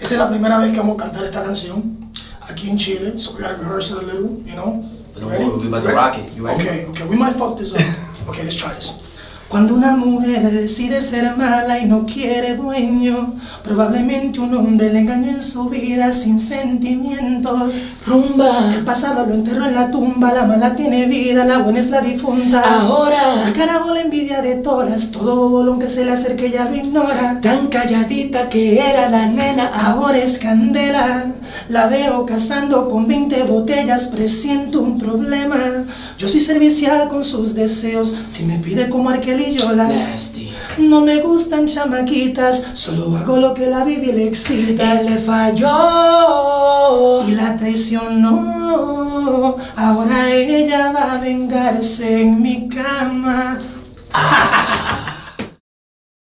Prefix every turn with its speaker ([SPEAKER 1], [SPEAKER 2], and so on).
[SPEAKER 1] Esta es la primera vez que vamos a cantar esta canción aquí en Chile, so we gotta rehearse it a little, you know.
[SPEAKER 2] Don't worry, we're about to rock it. You ready?
[SPEAKER 1] Okay, okay, we might fuck this up. okay, let's try this.
[SPEAKER 3] Cuando una mujer decide ser mala y no quiere dueño, probablemente un hombre le engañó en su vida sin sentimientos.
[SPEAKER 4] Rumba,
[SPEAKER 3] El pasado lo enterró en la tumba, la mala tiene vida, la buena es la difunta.
[SPEAKER 4] ahora,
[SPEAKER 3] Al carajo la envidia de todas, todo bolón que se le acerque ya lo ignora.
[SPEAKER 4] tan calladita que era la nena,
[SPEAKER 3] Ahora es candela, la veo cazando con 20 botellas, presiento un problema. Yo soy servicial con sus deseos, si me pide como Arkel y yo la...
[SPEAKER 4] nasty.
[SPEAKER 3] No me gustan chamaquitas, solo hago lo que la Bibi le excita.
[SPEAKER 4] Él le falló.
[SPEAKER 3] Y la traicionó, ahora ella va a vengarse en mi cama.